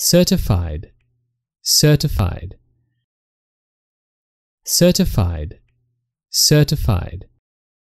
certified, certified, certified, certified.